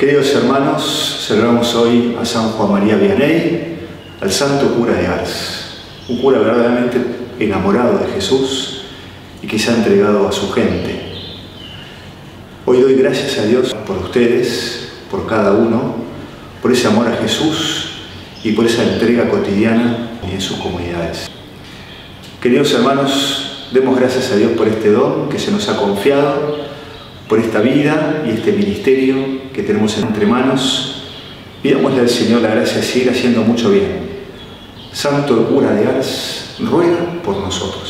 Queridos hermanos, celebramos hoy a San Juan María Vianney, al santo cura de Ars, un cura verdaderamente enamorado de Jesús y que se ha entregado a su gente. Hoy doy gracias a Dios por ustedes, por cada uno, por ese amor a Jesús y por esa entrega cotidiana en sus comunidades. Queridos hermanos, demos gracias a Dios por este don que se nos ha confiado por esta vida y este ministerio que tenemos entre manos. Pidámosle al Señor la gracia de seguir haciendo mucho bien. Santo cura de Ars, ruega por nosotros.